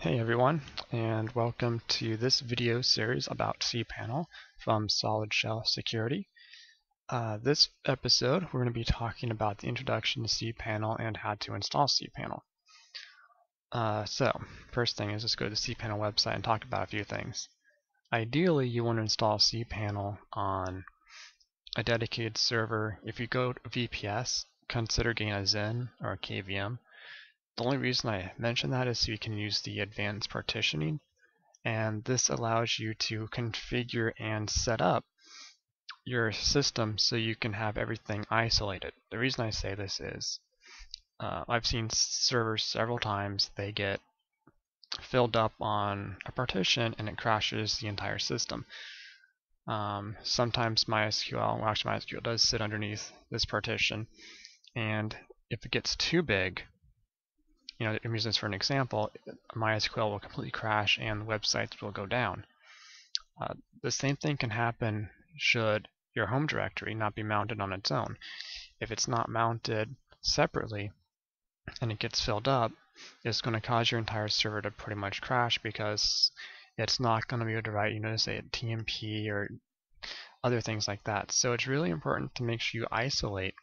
Hey everyone, and welcome to this video series about cPanel from Solid Shell Security. Uh, this episode, we're going to be talking about the introduction to cPanel and how to install cPanel. Uh, so, first thing is let's go to the cPanel website and talk about a few things. Ideally, you want to install cPanel on a dedicated server. If you go to VPS, consider getting a Xen or a KVM the only reason I mention that is so you can use the advanced partitioning and this allows you to configure and set up your system so you can have everything isolated. The reason I say this is uh, I've seen servers several times they get filled up on a partition and it crashes the entire system. Um, sometimes MySQL, well actually MySQL does sit underneath this partition and if it gets too big you know, I'm using this for an example, MySQL will completely crash and websites will go down. Uh, the same thing can happen should your home directory not be mounted on its own. If it's not mounted separately and it gets filled up, it's going to cause your entire server to pretty much crash because it's not going to be able to write, you know, say a TMP or other things like that. So it's really important to make sure you isolate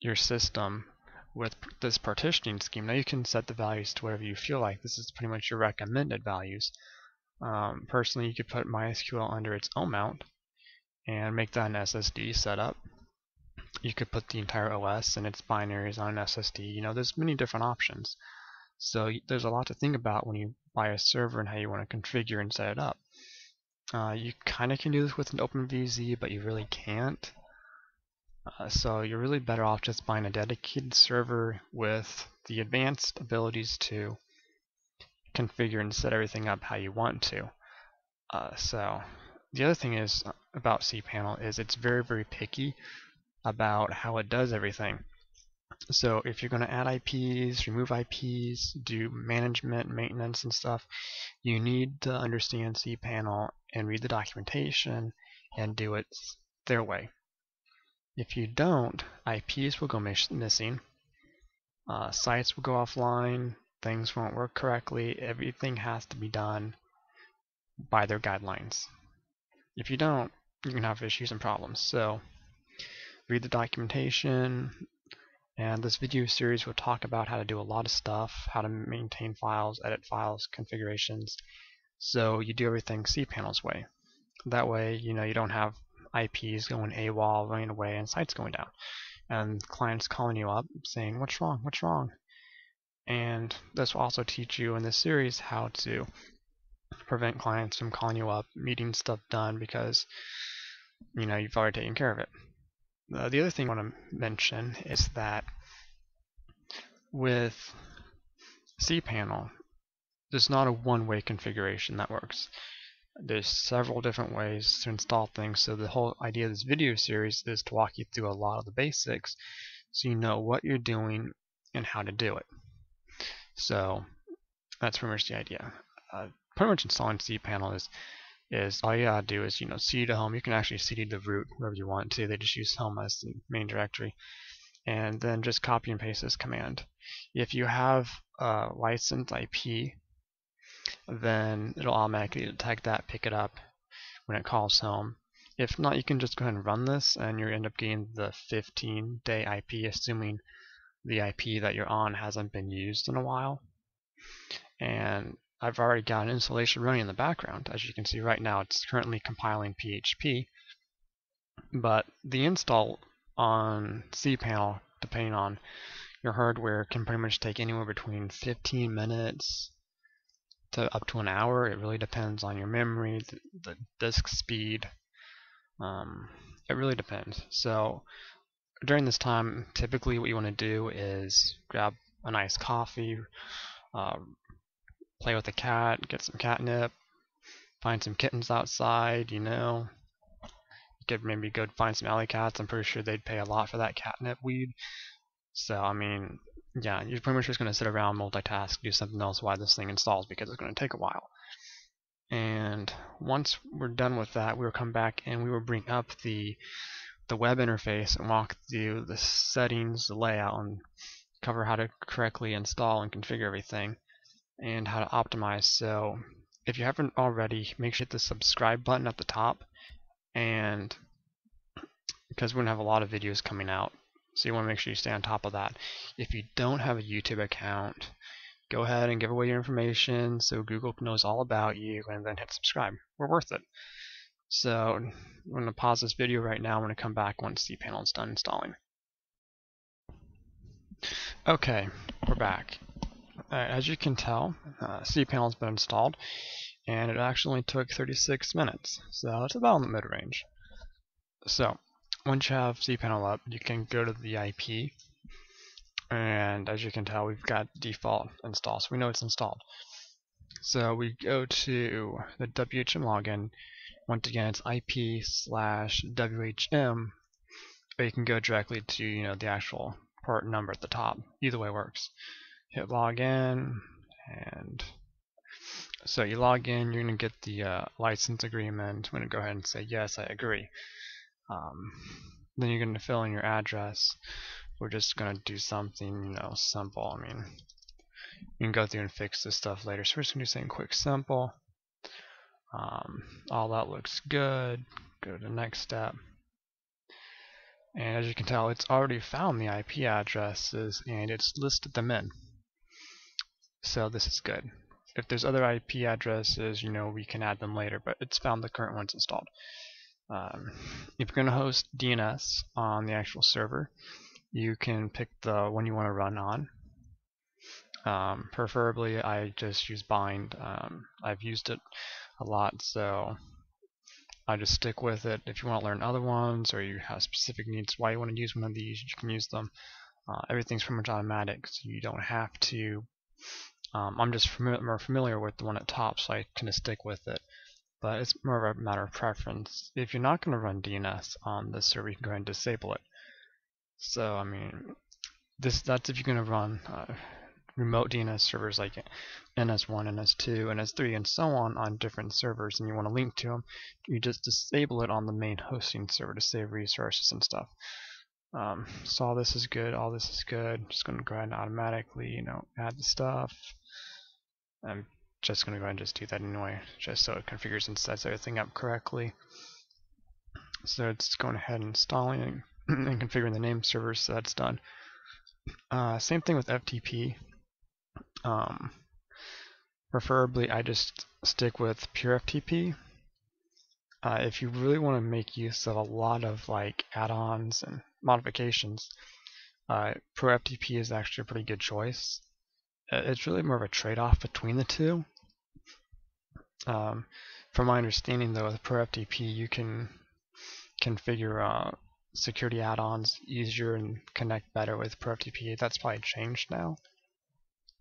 your system with this partitioning scheme, now you can set the values to whatever you feel like. This is pretty much your recommended values. Um, personally, you could put MySQL under its own mount and make that an SSD setup. You could put the entire OS and its binaries on an SSD. You know, there's many different options. So there's a lot to think about when you buy a server and how you want to configure and set it up. Uh, you kind of can do this with an OpenVZ, but you really can't. Uh, so you're really better off just buying a dedicated server with the advanced abilities to configure and set everything up how you want to. Uh, so the other thing is uh, about cPanel is it's very very picky about how it does everything. So if you're going to add IPs, remove IPs, do management, maintenance and stuff, you need to understand cPanel and read the documentation and do it their way. If you don't, IPs will go missing, uh, sites will go offline, things won't work correctly, everything has to be done by their guidelines. If you don't, you can have issues and problems. So read the documentation, and this video series will talk about how to do a lot of stuff, how to maintain files, edit files, configurations, so you do everything cPanel's way. That way, you know, you don't have IPs going AWOL, running away, and sites going down. And clients calling you up saying, what's wrong, what's wrong? And this will also teach you in this series how to prevent clients from calling you up, meeting stuff done because you know you've already taken care of it. Uh, the other thing I want to mention is that with cPanel, there's not a one-way configuration that works. There's several different ways to install things, so the whole idea of this video series is to walk you through a lot of the basics so you know what you're doing and how to do it. So that's pretty much the idea. Uh, pretty much installing cPanel is is all you gotta do is you know cd to home. You can actually cd to root wherever you want to. They just use home as the main directory, and then just copy and paste this command. If you have a licensed IP then it'll automatically detect that, pick it up when it calls home. If not, you can just go ahead and run this and you end up getting the 15 day IP, assuming the IP that you're on hasn't been used in a while. And I've already got an installation running in the background. As you can see right now, it's currently compiling PHP. But the install on cPanel, depending on your hardware, can pretty much take anywhere between 15 minutes to up to an hour. It really depends on your memory, the, the disk speed. Um, it really depends. So during this time, typically what you want to do is grab a nice coffee, uh, play with the cat, get some catnip, find some kittens outside, you know. You could maybe go find some alley cats. I'm pretty sure they'd pay a lot for that catnip weed. So, I mean, yeah, you're pretty much just going to sit around, multitask, do something else while this thing installs because it's going to take a while. And once we're done with that, we will come back and we will bring up the the web interface and walk through the settings, the layout, and cover how to correctly install and configure everything. and how to optimize. So if you haven't already, make sure you hit the subscribe button at the top and because we're going to have a lot of videos coming out. So you want to make sure you stay on top of that. If you don't have a YouTube account, go ahead and give away your information so Google knows all about you and then hit subscribe. We're worth it. So I'm going to pause this video right now. I'm going to come back once cPanel is done installing. Okay, we're back. as you can tell, uh, cPanel has been installed and it actually took 36 minutes. So it's about in the mid-range. So once you have cPanel up, you can go to the IP and as you can tell we've got default install so we know it's installed. So we go to the WHM login. Once again it's IP slash WHM or you can go directly to you know the actual port number at the top. Either way works. Hit login and so you log in you're going to get the uh, license agreement. I'm to go ahead and say yes I agree um, then you're going to fill in your address we're just gonna do something, you know, simple. I mean, you can go through and fix this stuff later. So we're just gonna do something quick, simple. Um, all that looks good. Go to the next step. And as you can tell, it's already found the IP addresses and it's listed them in. So this is good. If there's other IP addresses, you know, we can add them later, but it's found the current ones installed. Um, if you're going to host DNS on the actual server, you can pick the one you want to run on. Um, preferably, I just use bind. Um, I've used it a lot, so I just stick with it. If you want to learn other ones or you have specific needs why you want to use one of these, you can use them. Uh, everything's pretty much automatic, so you don't have to. Um, I'm just fami more familiar with the one at top, so I kind of stick with it. But it's more of a matter of preference. If you're not going to run DNS on this server, you can go ahead and disable it. So I mean, this that's if you're going to run uh, remote DNS servers like NS1, NS2, NS3, and so on on different servers, and you want to link to them, you just disable it on the main hosting server to save resources and stuff. Um, so all this is good, all this is good. Just going to go ahead and automatically, you know, add the stuff. I'm just going to go ahead and just do that anyway, just so it configures and sets everything up correctly. So it's going ahead and installing and configuring the name server so that's done. Uh, same thing with FTP. Um, preferably I just stick with pure FTP. Uh, if you really want to make use of a lot of like add-ons and modifications, uh, ProFTP is actually a pretty good choice. Uh, it's really more of a trade-off between the two. Um, from my understanding though, with ProFTP you can configure uh, security add-ons easier and connect better with ProFTP. That's probably changed now.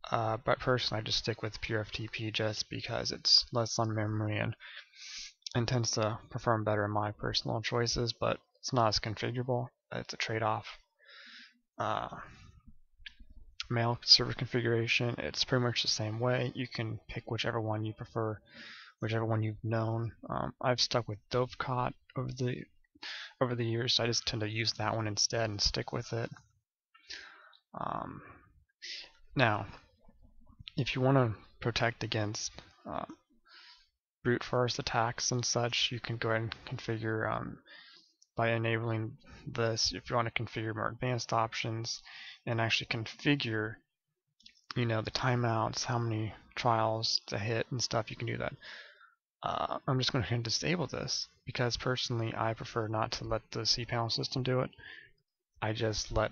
Uh, but personally, I just stick with pure FTP just because it's less on memory and, and tends to perform better in my personal choices, but it's not as configurable. It's a trade-off. Uh, mail server configuration, it's pretty much the same way. You can pick whichever one you prefer, whichever one you've known. Um, I've stuck with Dovecot over the over the years, so I just tend to use that one instead and stick with it. Um, now, if you want to protect against uh, brute force attacks and such, you can go ahead and configure um, by enabling this. If you want to configure more advanced options and actually configure, you know, the timeouts, how many trials to hit and stuff, you can do that. Uh, I'm just going to disable this because personally I prefer not to let the cPanel system do it. I just let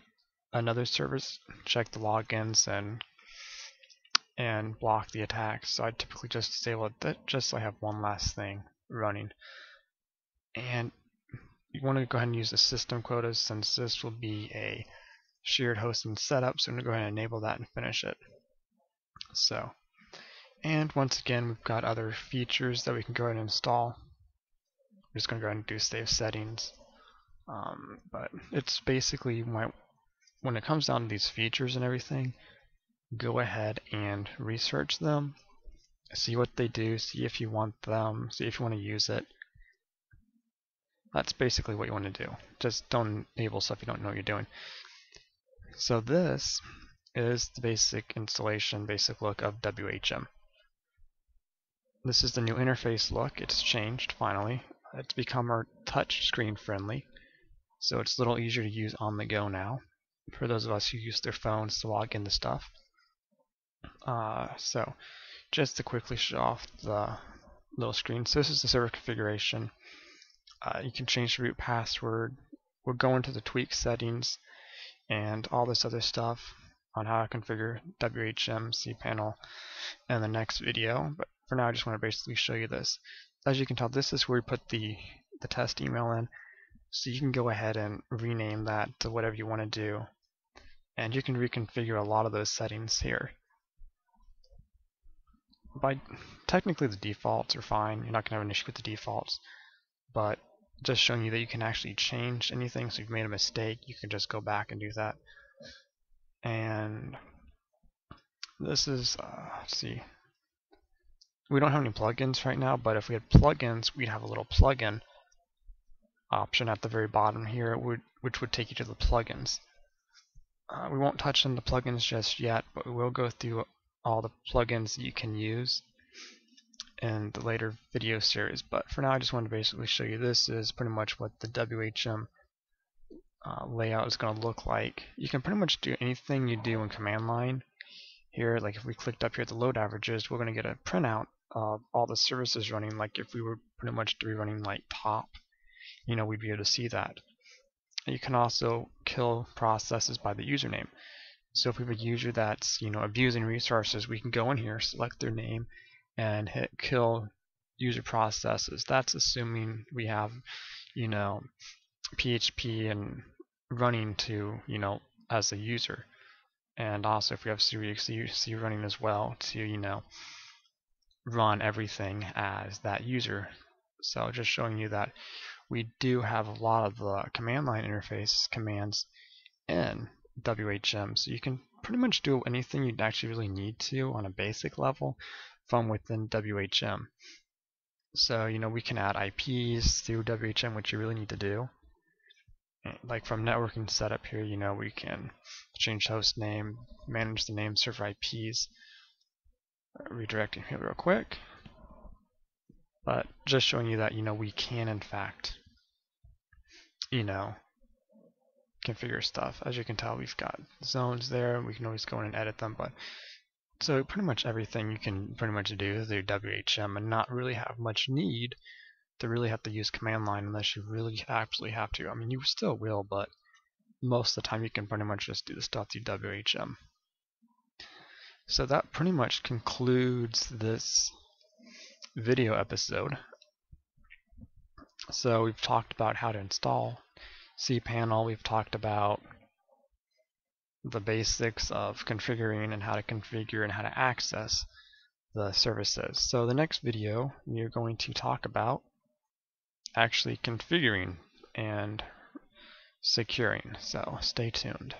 another service check the logins and and block the attacks. So I typically just disable it just so I have one last thing running. And you want to go ahead and use the system quotas since this will be a shared hosting setup. So I'm going to go ahead and enable that and finish it. So, and once again, we've got other features that we can go ahead and install. I'm just going to go ahead and do save settings. Um, but it's basically my, when it comes down to these features and everything, go ahead and research them, see what they do, see if you want them, see if you want to use it. That's basically what you want to do. Just don't enable stuff you don't know what you're doing. So this is the basic installation, basic look of WHM. This is the new interface look. It's changed finally. It's become more touch screen friendly. So it's a little easier to use on the go now for those of us who use their phones to log into stuff. Uh, so just to quickly show off the little screen. So this is the server configuration. Uh, you can change the root password. We'll go into the tweak settings and all this other stuff on how to configure WHM cPanel in the next video. But for now, I just want to basically show you this. As you can tell, this is where we put the, the test email in. So you can go ahead and rename that to whatever you want to do. And you can reconfigure a lot of those settings here. By technically the defaults are fine. You're not going to have an issue with the defaults. But just showing you that you can actually change anything. So if you've made a mistake, you can just go back and do that. And this is, uh, let's see, we don't have any plugins right now, but if we had plugins, we'd have a little plugin option at the very bottom here, would, which would take you to the plugins. Uh, we won't touch on the plugins just yet, but we will go through all the plugins you can use in the later video series. But for now, I just wanted to basically show you this is pretty much what the WHM uh, layout is going to look like. You can pretty much do anything you do in command line. Here, like if we clicked up here at the load averages, we're going to get a printout of all the services running. Like if we were pretty much to running like top, you know, we'd be able to see that. You can also kill processes by the username. So if we have a user that's you know abusing resources, we can go in here, select their name, and hit kill user processes. That's assuming we have you know PHP and running to you know as a user, and also if we have suEXEC running as well to you know run everything as that user. So just showing you that we do have a lot of the command line interface commands in WHM. So you can pretty much do anything you'd actually really need to on a basic level from within WHM. So, you know, we can add IPs through WHM, which you really need to do. Like from networking setup here, you know, we can change host name, manage the name server IPs, redirecting here real quick. But just showing you that, you know, we can in fact, you know, configure stuff. As you can tell, we've got zones there. We can always go in and edit them. But so pretty much everything you can pretty much do through WHM and not really have much need to really have to use command line unless you really absolutely have to. I mean, you still will, but most of the time you can pretty much just do the stuff through WHM. So that pretty much concludes this video episode. So we've talked about how to install cPanel, we've talked about the basics of configuring and how to configure and how to access the services. So the next video we are going to talk about actually configuring and securing. So stay tuned.